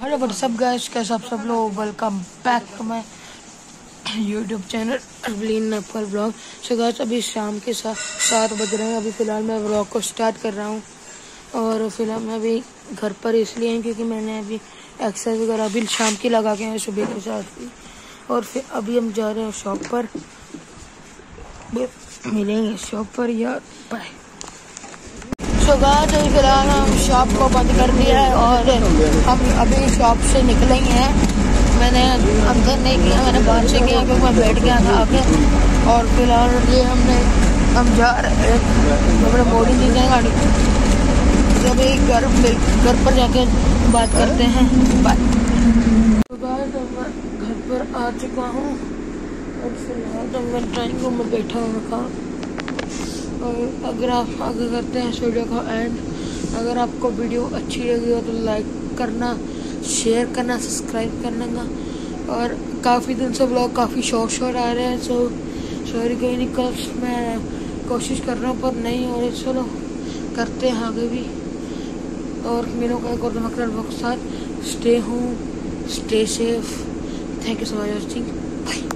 Hello what's up guys कैसे आप सब लोग? Welcome back to my YouTube channel अरबलीन नफल ब्लॉग सो गाइस अभी शाम के साथ सात बज रहे हैं। अभी फ़िलहाल मैं ब्लॉग को स्टार्ट कर रहा हूँ। और फ़िलहाल मैं अभी घर पर इसलिए हूँ क्योंकि मैंने अभी एक्सरसाइज वगैरह अभी शाम की लगा के हैं सुबह के साथ ही। और फिर अभी हम जा रहे हैं शॉप पर। मिलेंगे शॉप पर या बाय गाइस अभी फ़िलहाल हम शॉप को बंद कर दिया है और हम अभी शॉप से निकले ही हैं। मैंने अंदर नहीं किया, मैंने बाहर से किया क्योंकि मैं बैठ गया था आगे। और फ़िलहाल ये हमने, हम जा रहे हैं। हमने मोड़ी दी है गाड़ी तो अभी घर घर पर जाके बात करते हैं। बाय तो मैं घर पर आ चुका हूँ। और फ़िलहाल तो मैं ड्राइंग रूम में बैठा हुआ था। और अगर आप आगे करते हैं इस वीडियो का एंड अगर आपको वीडियो अच्छी लगी हो तो लाइक करना शेयर करना सब्सक्राइब करना और काफ़ी दिन से ब्लॉग काफ़ी शॉर्ट शॉर्ट आ रहे हैं सो सॉरी कोई नहीं, कल मैं कोशिश कर रहा हूँ, पर नहीं हो रही, चलो करते हैं आगे भी। और मेरे को एक और धमकरण साथ स्टे हूँ stay safe thank you so much watching